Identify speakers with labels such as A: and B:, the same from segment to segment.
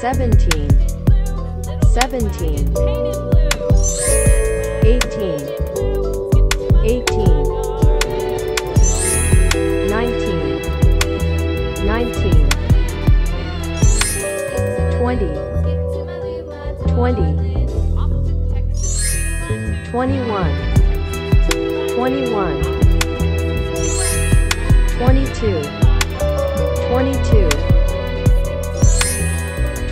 A: 17 17 18 18 19 19 20 20 21 21 22 22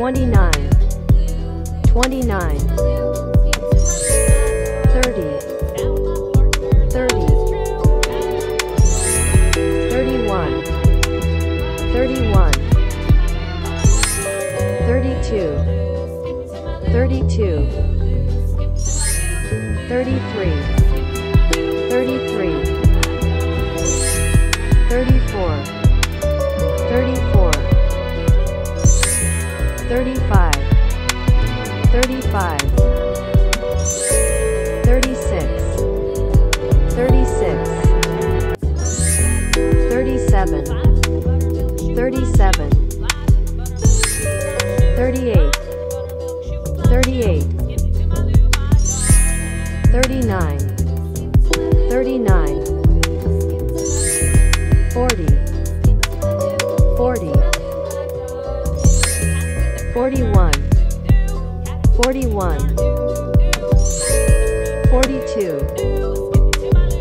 A: 29 29 30 31 32 32 33 33 34 35 35 36 36 37 37 38 38 39 39 40 40 41 41 42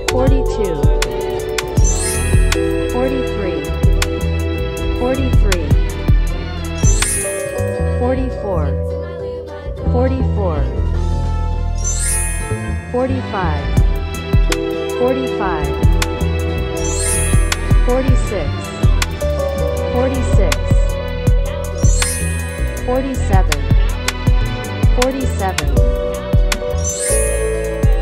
A: 42 43 43 44 44 45 45 46 46 47 47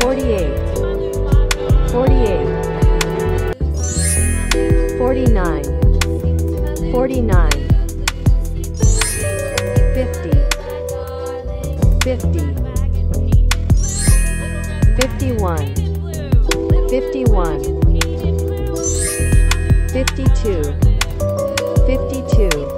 A: 48 48 49 49 50 50 51 51 52 52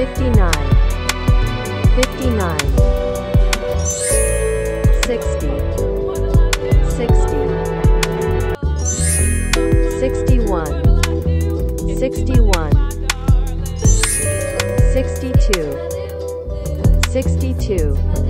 A: 59 59 60 60 61 61 62 62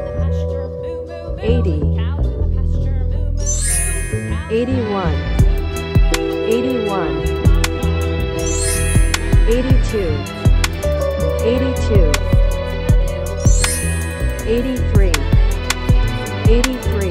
A: 80 81 81 82 82 83 83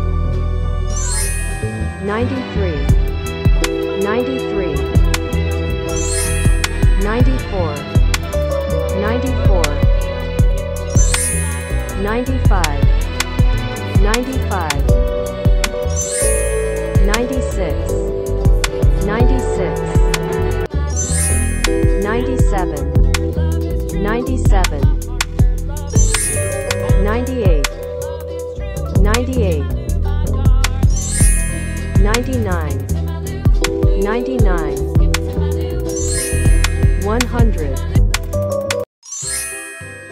A: 93, 93.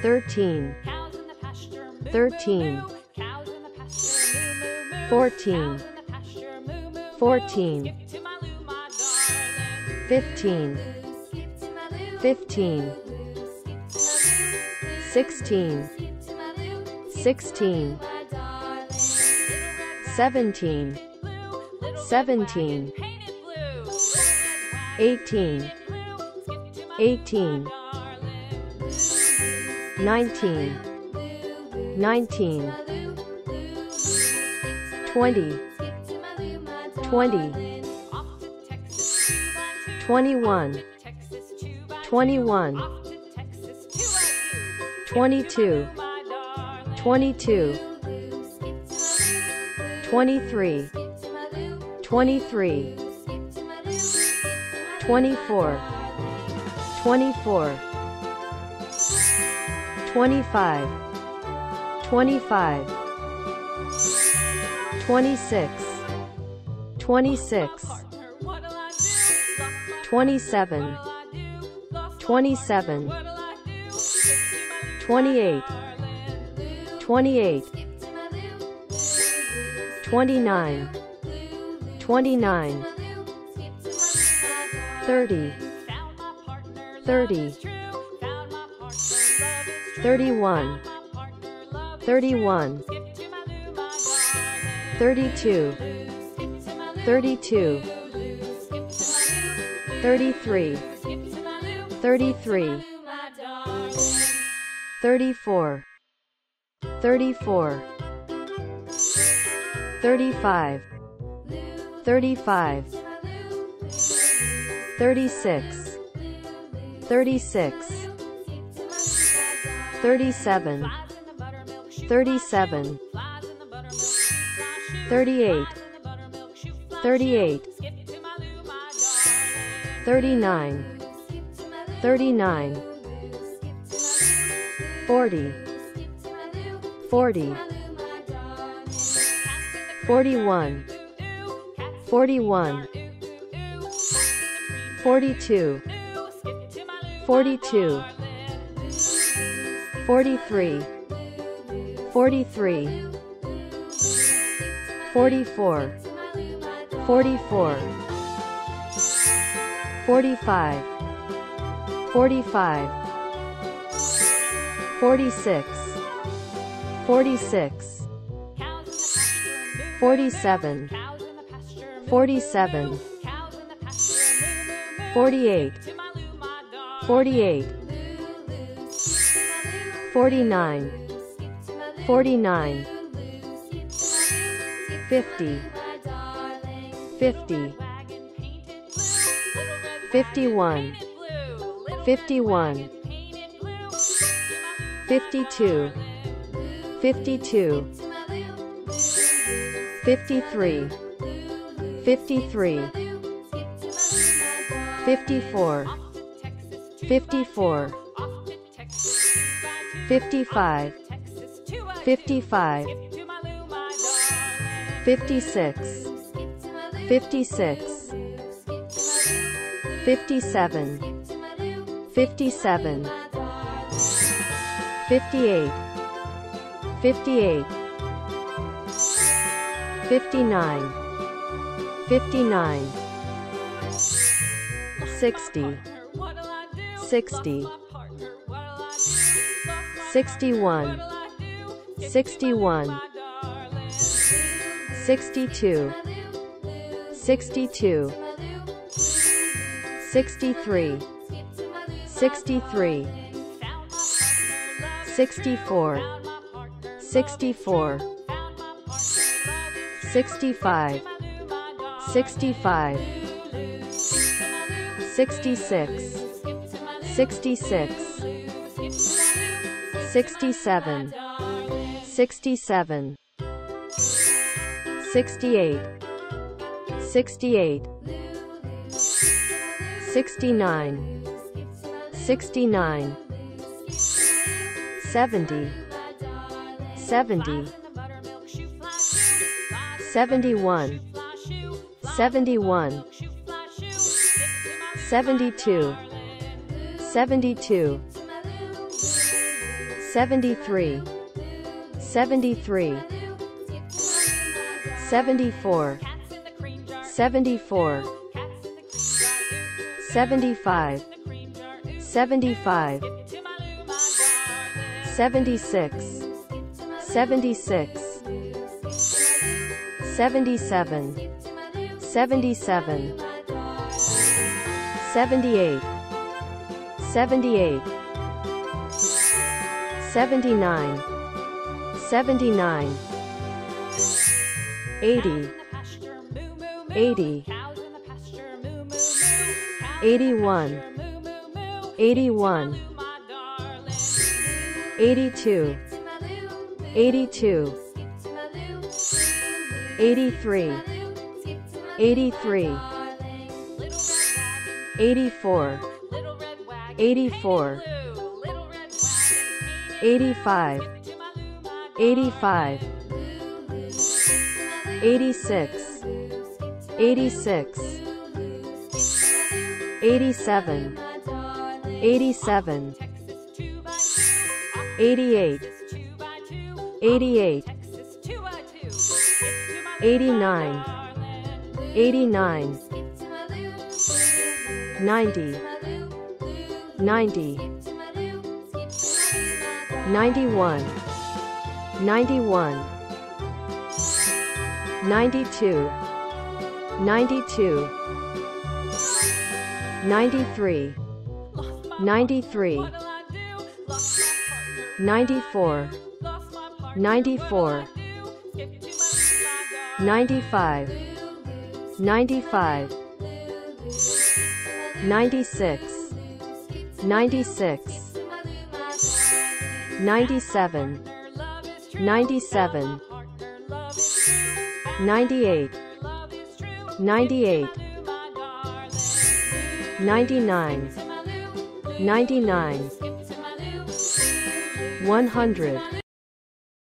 A: 13 13 14 14 15 15 16 16 17 17 18 18 19 19 20 20 21 21 22 22 23 23 24 24 25 25 26 26 27 27 28 28 29 29 30 30 31 31 32 32 33 33 34 34 35 35 36 36 37 37 38 38 39 39 40 40 41 41 42 42 43 43 44 44 45 45 46 46 47 47 48 48 49 49 50 50 51 51 52 52 53 53 54 54 55 55 56 56 57 57 58 58 59 59 60 60 61 61 62 62 63 63 64 64 65 65 66 66 67 67 68 68 69 69 70 70 71 71 72 72 73 73 74 74 75 75 76 76 77 77 78 78 79 79 80 80 81 81 82 82 83 83 84 84 85 85 86 86 87 87 88 88
B: 89
A: 89 90 90 91 91 92 92 93 93 94 94 95 95 96 96 97 97 98 98 99 99
B: 100